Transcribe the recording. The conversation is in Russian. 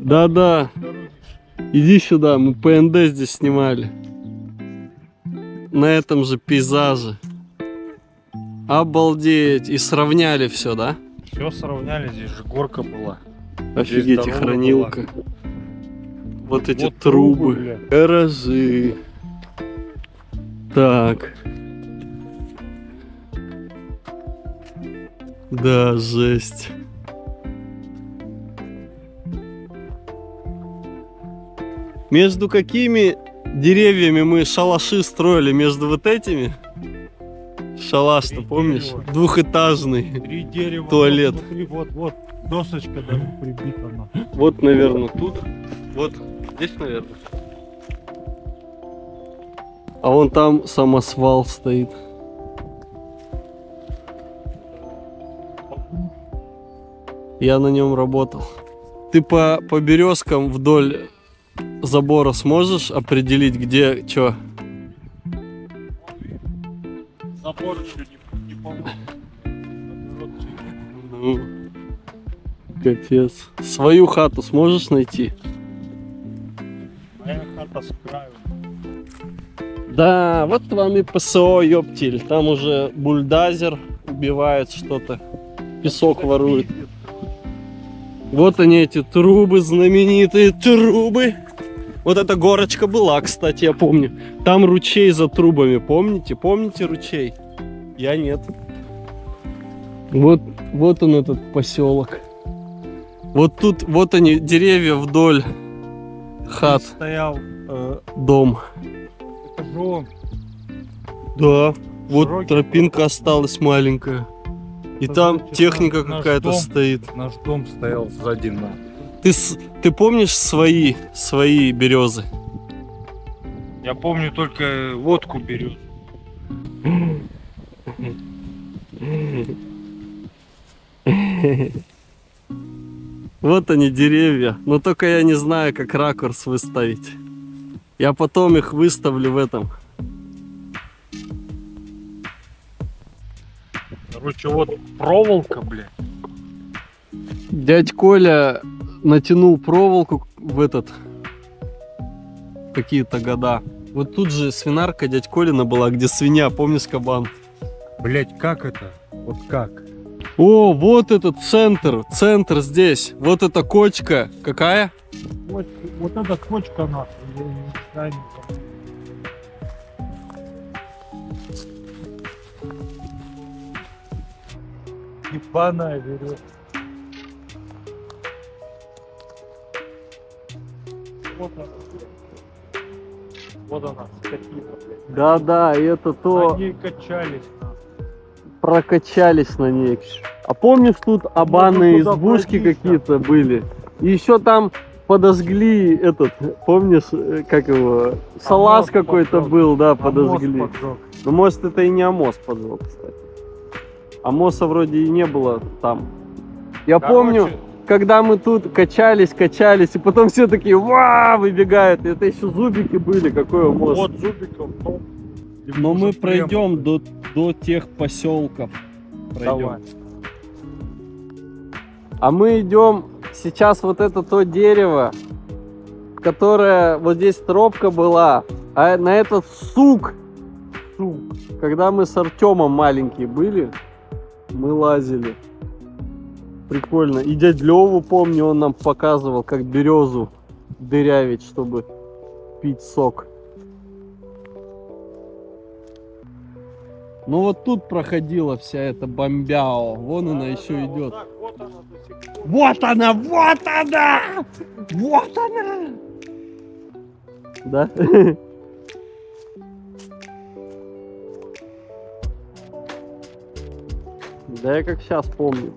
Да-да. Иди сюда, мы ПНД здесь снимали. На этом же пейзаже. Обалдеть. И сравняли все, да? Все сравняли, здесь же горка была. Офигеть, и хранилка. Вот эти Вот трубы. бля. Гаражи. Так. Да, жесть. Между какими деревьями мы шалаши строили? Между вот этими? Шалаш, ты Три помнишь? дерева. Двухэтажный. Три дерева. Туалет. Вот, внутри, вот, вот, досочка даже прибита на. Вот, наверное, тут. Вот здесь, наверное. А вон там самосвал стоит. Я на нем работал. Ты по, по березкам вдоль забора сможешь определить, где что? Забор еще не, не помню. Ну, капец. Свою хату сможешь найти? Моя хата с краю. Да, вот вам и ПСО, ёптиль. Там уже бульдозер убивает что-то. Песок ворует. Вот они, эти трубы, знаменитые трубы. Вот эта горочка была, кстати, я помню. Там ручей за трубами, помните? Помните ручей? Я нет. Вот, вот он этот поселок. Вот тут, вот они, деревья вдоль хат, Здесь стоял э, дом. это же он. Да, вот Широкий тропинка осталась маленькая. И там техника какая-то стоит. Наш дом стоял сзади на. Ты, ты помнишь свои, свои березы? Я помню только водку берет. Вот они деревья, но только я не знаю, как ракурс выставить. Я потом их выставлю в этом. Короче, вот проволока, бля. Дядь Коля натянул проволоку в этот какие-то года. Вот тут же свинарка дядь Колина была, где свинья, помнишь кабан? Блять, как это? Вот как? О, вот этот центр, центр здесь. Вот эта кочка. Какая? Вот, вот эта кочка нахуй. я не знаю, Ебаная веревка. Вот она. Вот она, скотина, блядь. Да-да, и это то ней качались. прокачались на ней. А помнишь, тут обанные туда избушки какие-то были? И еще там подожгли этот, помнишь, э, как его, салаз мост какой-то был, да, А подожгли. поджег. Ну, может, это и не Амос поджег, кстати. Амоса вроде и не было там. Я помню, Короче, когда мы тут качались, качались, и потом все такие, ва, выбегают. Это еще зубики были, какой Амос. Вот зубиком, ну, Но мы уже прям- пройдем до, до тех поселков. Давай. А мы идем сейчас вот это то дерево, которое вот здесь тропка была, а на этот сук, сук, когда мы с Артемом маленькие были, мы лазили. Прикольно. И дядь Леву, помню, он нам показывал, как березу дырявить, чтобы пить сок. Ну вот тут проходила вся эта бомбяо. Вон она еще идет. Вот она до сих пор. Вот она, вот она! Вот она! Да? Да я как сейчас помню.